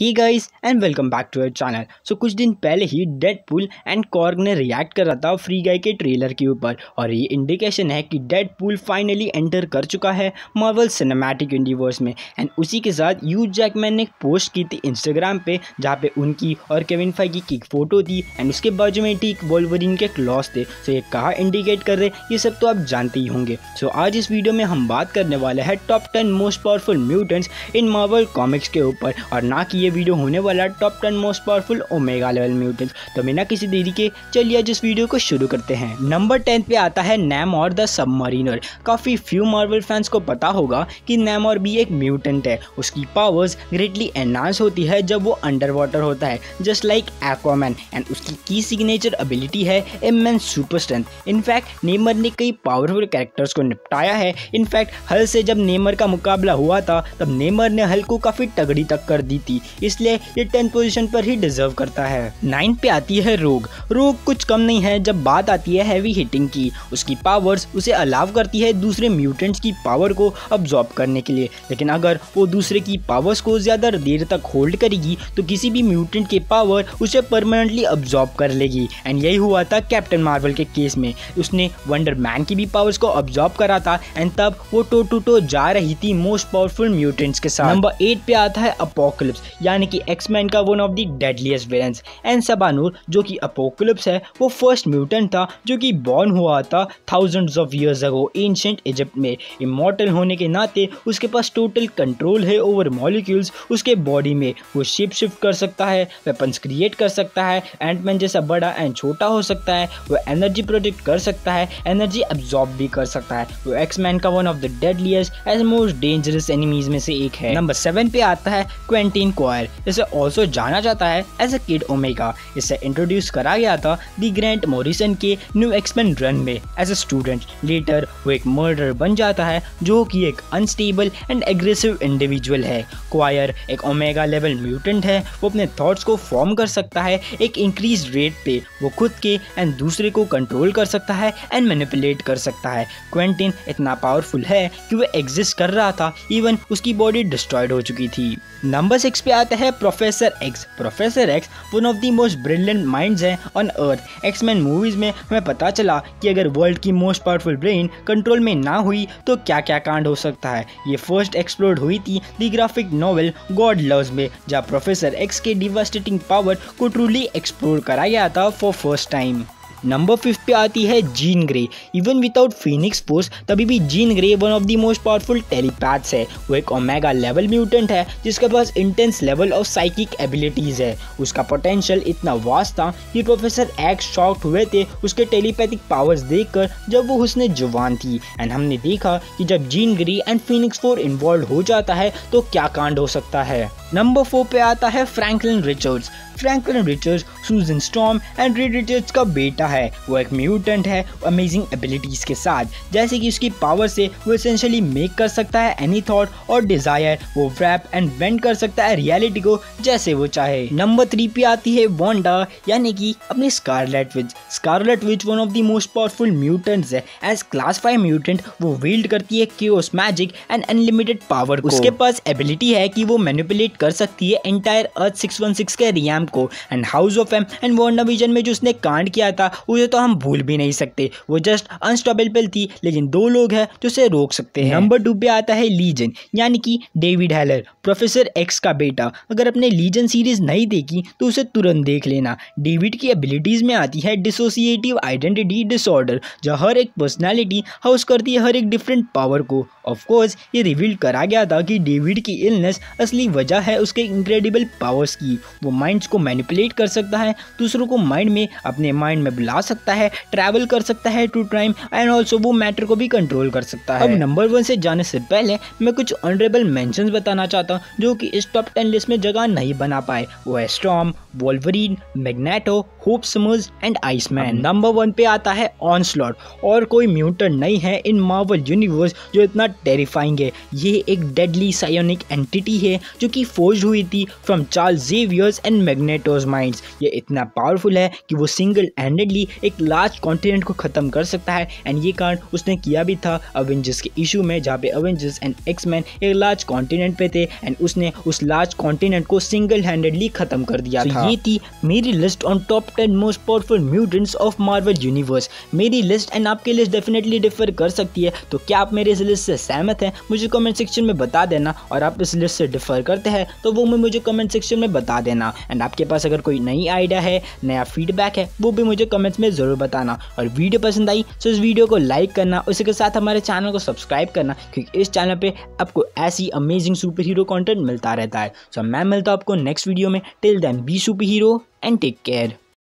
Hi guys and welcome back to our channel so कुछ दिन पहले ही डेडपुल एंड कॉर्ग ने रिएक्ट कर रहा था फ्री गाय के ट्रेलर के ऊपर, और ये इंडिकेशन है कि डेडपुल फाइनली एंटर कर चुका है मार्वल सिनेमैटिक यूनिवर्स में। एंड उसी के साथ यू जैकमैन ने पोस्ट की थी इंस्टाग्राम पे, जहाँ पे उनकी और केविन फाइगी की एक फ़ोटो थी एंड उसके बाजू में ठीक वोल्वरिन के क्लॉस थे। सो ये कहाँ इंडिकेट कर रहे ये सब तो आप जानते ही होंगे। सो आज इस वीडियो में हम बात करने वाले हैं top ten most powerful mutants in Marvel comics के ऊपर, और ना कि ये वीडियो होने वाला top ten most powerful omega level mutants. तो बिना किसी देरी के चलिए आज इस वीडियो को शुरू करते हैं। नंबर टेन पे आता है नैम और द सबमरीनर। काफ़ी फ्यू मार्वल फैंस को पता होगा कि नैम और भी एक म्यूटेंट है। उसकी पावर्स ग्रेटली एनहांस होती है जब वो अंडर वाटर होता है जस्ट लाइक एक्वामैन एंड उसकी की सिग्नेचर एबिलिटी है immense super strength in fact Namor ने कई पावरफुल कैरेक्टर्स को निपटाया है। इनफैक्ट हल से जब नेमर का मुकाबला हुआ था, तब नेमर ने हल को काफ़ी तगड़ी तक कर दी थी। इसलिए ये टेंथ पोजीशन पर ही डिजर्व करता है। नाइन्थ पे आती है रोग। रोग कुछ कम नहीं है। जब बात आती है हैवी हिटिंग की, उसकी पावर्स उसे अलाव करती है दूसरे म्यूटेंट्स की पावर को अब्जॉर्ब करने के लिए। लेकिन अगर वो दूसरे की पावर्स को ज़्यादा देर तक होल्ड करेगी तो किसी भी म्यूटेंट की पावर उसे परमानेंटली अब्जॉर्ब कर लेगी। एंड यही हुआ था कैप्टन मार्वल के केस में। उसने वंडर मैन की भी पावर्स को अब्जॉर्ब करा था एंड तब वो टो टू टो जा रही थी मोस्ट पावरफुल म्यूटेंट्स के साथ। नंबर एट पे आता है अपोकलिप्स यानी कि एक्समैन का one of the deadliest villains and Sabah Nur जो कि अपोकलिप्स है, वो फ़र्स्ट म्यूटेंट था, जो कि बॉर्न हुआ था thousands of years ago ancient Egypt में. इमोर्टल होने के नाते, उसके पास टोटल कंट्रोल है ओवर मॉलिक्यूल्स उसके बॉडी में वो शिप शिफ्ट कर सकता है वेपन्स क्रिएट कर सकता है एंटमैन जैसा बड़ा एंड छोटा हो सकता है, वो एनर्जी प्रोजेक्ट कर सकता है एनर्जी अब्जॉर्ब भी कर सकता है. वो एक्समैन का one of the deadliest as most dangerous enemies में से एक है. नंबर सेवन पे आता है क्वेंटीन क्वायर इसे ऑल्सो जाना जाता है एज अ किड ओमेगा इसे इंट्रोड्यूस करा गया था दी ग्रैंड मोरिसन के न्यू एक्समैन रन में. एज अ स्टूडेंट लेटर वो एक मर्डर बन जाता है, जो कि एक अनस्टेबल एंड एग्रेसिव इंडिविजुअल है. क्वायर एक ओमेगा लेवल म्यूटेंट है, वो अपने थॉट्स को फॉर्म कर सकता है, एक इंक्रीज रेट पे वो खुद के एंड दूसरे को कंट्रोल कर सकता है एंड मैनिपुलेट कर सकता है. क्वेंटिन इतना पावरफुल है कि वो एग्जिस्ट कर रहा था इवन उसकी बॉडी डिस्ट्रॉयड हो चुकी थी. नंबर सिक्स पे आता है professor X professor X one of the most brilliant minds हैं on earth X Men movies में हमें पता चला कि अगर वर्ल्ड की मोस्ट पावरफुल ब्रेन कंट्रोल में ना हुई तो क्या क्या कांड हो सकता है। ये फ़र्स्ट एक्सप्लोर हुई थी the graphic novel God loves में, जहाँ प्रोफेसर एक्स के डिवास्टेटिंग पावर को ट्रूली एक्सप्लोर करा गया था for first time number fifth पे आती है Jean Grey even without Phoenix Force तभी भी Jean Grey one of the most powerful telepaths है. वो एक ओमेगा लेवल म्यूटेंट है, जिसके पास intense level of psychic abilities है. उसका पोटेंशियल इतना वास्ट था कि प्रोफेसर एक्स शॉक्ड हुए थे उसके टेलीपैथिक पावर्स देखकर, जब वो उसने जवान थी. एंड हमने देखा कि जब Jean Grey and Phoenix force involve हो जाता है तो क्या कांड हो सकता है? नंबर फोर पे आता है Franklin Richards Franklin Richards Susan Storm and Reed Richards का बेटा है। वो एक म्यूटेंट है अमेजिंग एबिलिटीज के साथ। जैसे कि उसकी पावर से वो एसेंशियली मेक कर सकता है एनी थॉट और डिज़ायर वो रैप एंड बेंड कर सकता है रियलिटी को जैसे वो चाहे। नंबर थ्री पे आती है वोंडा यानी कि अपनी Scarlet Witch Scarlet Witch one of the most powerful mutants है। एज क्लास फाइव म्यूटेंट वो वील्ड करती है chaos magic and unlimited power उसके पास एबिलिटी है कि वो मैनिपुलेट कर सकती है एंटायर अर्थ 616 के रियाम को। And House of M and WandaVision में जो उसने कांड किया था, उसे तो हम भूल भी नहीं सकते। वो जस्ट अनस्टॉपेबल थी, लेकिन दो लोग हैं जो उसे रोक सकते हैं। नंबर टू पे आता है लीजन यानी कि डेविड हेलर प्रोफेसर एक्स का बेटा। अगर अपने लीजन सीरीज़ नहीं देखी तो उसे तुरंत देख लेना। डेविड की एबिलिटीज में आती है डिसोसिएटिव आइडेंटिटी डिसऑर्डर जो हर एक पर्सनैलिटी हाउस करती है हर एक डिफरेंट पावर को। ऑफ़ कोर्स ये रिवील करा गया था कि डेविड की इलनेस असली वजह है उसके इनक्रेडिबल पावर्स की। वो माइंड्स को मैनिपुलेट कर सकता है दूसरों को माइंड में अपने माइंड में बुला सकता है ट्रैवल कर सकता है टू टाइम एंड ऑल्सो वो मैटर को भी कंट्रोल कर सकता है। अब नंबर वन से जाने से पहले मैं कुछ ऑनरेबल मेंशंस बताना चाहता हूँ जो कि इस टॉप टेन लिस्ट में जगह नहीं बना पाए। वो है Storm Wolverine Magneto Hope Summers and Iceman number one पे आता है ऑन स्लॉट और कोई म्यूटेंट नहीं है इन मार्वल यूनिवर्स जो इतना टेरिफाइंग है। ये एक डेडली सायोनिक एंटिटी है जो कि फोर्ज हुई थी from Charles Xavier's and magnet Magneto's minds ये इतना पावरफुल है कि वो सिंगल हैंडेडली एक लार्ज कॉन्टिनेंट को ख़त्म कर सकता है। एंड ये कांड उसने किया भी था अवेंजर्स के इशू में जहाँ पे अवेंजर्स एंड एक्समैन एक लार्ज कॉन्टिनेंट पे थे। एंड उसने उस लार्ज कॉन्टिनेंट को सिंगल हैंडेडली ख़त्म कर दिया so था। ये थी मेरी list on top ten most powerful mutants of Marvel universe मेरी लिस्ट एंड आपकी लिस्ट डेफिनेटली डिफर कर सकती है। तो क्या आप मेरे इस लिस्ट से सहमत हैं? मुझे कमेंट सेक्शन में बता देना। और आप इस लिस्ट से डिफर करते हैं तो वो मुझे कमेंट सेक्शन में बता देना। एंड आपके पास अगर कोई नई आइडिया है, नया फीडबैक है, वो भी मुझे कमेंट्स में ज़रूर बताना। और वीडियो पसंद आई तो इस वीडियो को लाइक करना, उसी के साथ हमारे चैनल को सब्सक्राइब करना, क्योंकि इस चैनल पर आपको ऐसी अमेजिंग सुपर हीरो कॉन्टेंट मिलता रहता है। सो मैं मिलता हूँ आपको नेक्स्ट वीडियो में। Till then be superhero and take care